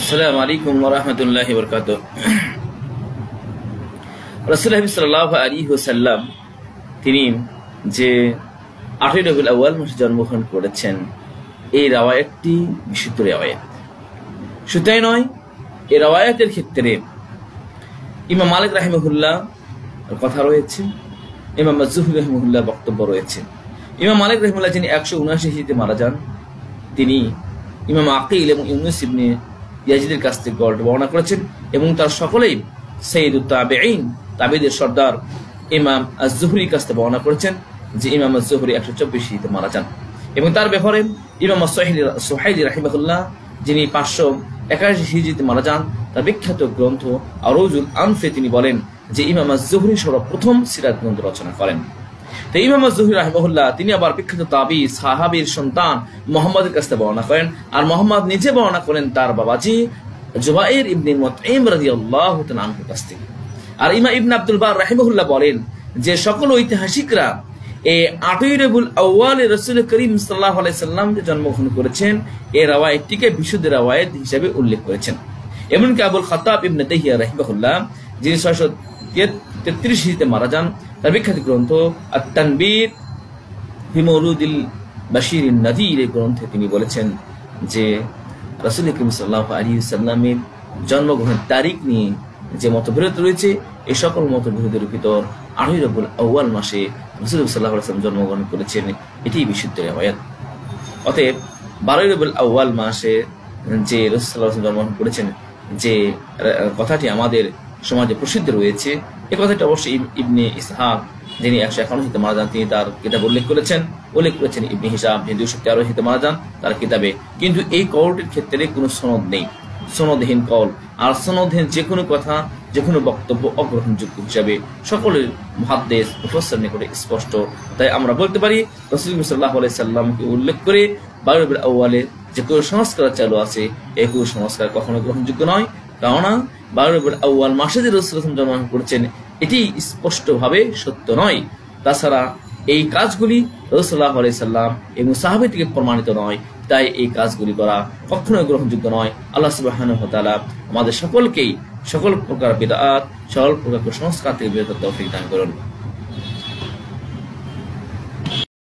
আসসালামু আলাইকুম ওরহমতুল্লাহ বরকাত রসুল্লাহ সাল্লাহ আলী সাল্লাম তিনি যে আটই রবিউল আউ্য়াল মাসে জন্মগ্রহণ করেছেন, এই রাওয়ায়তটি বিশুদ্ধ রেওয়ায়ত। শুধুই নয়, এই রাওয়ায়তের ক্ষেত্রে ইমাম মালিক রাহিমহুল্লাহ কথা রয়েছে, ইমাম মাজুহুর রহমুল্লাহ বক্তব্য রয়েছে। ইমাম মালিক রহমুল্লাহ যিনি একশো উনআশি হিজড়িতে মারা যান, তিনি ইমাম আকিল এবং ইউনুস ইবনে ইয়াজিদের কাছ থেকে গল্প বর্ণনা করেছেন এবং তার সকলেই সৈয়দ তাবেইন তাবিদের সর্দার ইমাম আজহুরির কাছ থেকে বর্ণনা করেছেন যে ইমাম আজহুরি একশো চব্বিশ হিজড়িতে মারা যান। এবং তার ব্যাপারে ইমাম সোহাইলি রাহিমাহুল্লাহ, যিনি পাঁচশো একাশি হিজড়িতে মারা যান, তার বিখ্যাত গ্রন্থ আরোজুল আনফে তিনি বলেন যে ইমাম আজহুরি সর্বপ্রথম সিরাত গ্রন্থ রচনা করেন। তো ইমাম জহুর তিনি আবার বিখ্যাত তাবি, সাহাবির সন্তান মোহাম্মদের কাছে বর্ণনা করেন। আর মোহাম্মদ নিজে বর্ণনা করেন তার বাবাজি জুবাইর রাদিয়াল্লাহু তাআলা কাছ থেকে। আর ইবনে আব্দুল বার রাহিমাহুল্লাহ বলেন যে সকল ঐতিহাসিকরা এই আটই রবুল আউ্বালে রসুল করিম সাল্লাহ যে জন্মগ্রহণ করেছেন। এই রাওয়ায়তটিকে বিশুদ্ধ রাওয়ায়ত হিসাবে উল্লেখ করেছেন। এমনকি আবুল খাতাব ইবনে তাহিয়া রাহিমাহুল্লাহ, যিনি ছয়শো তেত্রিশ হিজড়িতে মারা যান তার বিখ্যাত গ্রন্থ আর তানবীর হিমরুদিল বাশির নাদির এই গ্রন্থে তিনি বলেছেন যে রসুল করিম সাল্লাহ আলী সাল্লামের জন্মগ্রহণের তারিখ নিয়ে যে মতবিরোধ রয়েছে এই সকল মতবিরোধের ভিতর আড়াই রবুল আউ্য়াল মাসে রসুল সাল্লাহ সাল্লাম জন্মগ্রহণ করেছেন, এটি বিশুদ্ধ রেওয়ায়াত। অতএব বারোই রবুল আউ্য়াল মাসে যে রসুল্লাহ জন্মগ্রহণ করেছেন, যে কথাটি আমাদের সমাজে প্রসিদ্ধ রয়েছে। এ কথাটি অবশ্যই ইবনে ইসহাক, যিনি একশো একান্ন হিতে মারা যান, তিনি তার কিতাব উল্লেখ করেছেন। উল্লেখ করেছেন ইবনে হিসাব যিনি দুশো তেরো হিতে মারা যান তার কিতাবে। কিন্তু এই কলটির ক্ষেত্রে কোনো সনদ নেই। সনদহীন কল আর সনদহীন যে কোনো কথা, যে কোনো বক্তব্য অগ্রহণযোগ্য হিসাবে সকলের মহাদ্দেশ মুফসর নিকটে স্পষ্ট। তাই আমরা বলতে পারি, রসুল সাল্লাহ সাল্লামকে উল্লেখ করে বায়ুবের আউ্বালে যে কুসংস্কার চালু আছে, এই কুসংস্কার কখনো গ্রহণযোগ্য নয়। কেননা বারোবের আউ্য়াল মাসে যে রসুল জন্মগ্রহণ করেছেন, এটি স্পষ্টভাবে সত্য নয়। তাছাড়া এই কাজগুলি রসুল্লাহ সাল্লাম এবং সাহাবি থেকে প্রমাণিত নয়। তাই এই কাজগুলি করা কখনোই গ্রহণযোগ্য নয়। আল্লাহ সুবাহ আমাদের সকলকেই সকল প্রকার বেদাত, সকল প্রকার কুসংস্কার থেকে বিরত করতে দান করুন।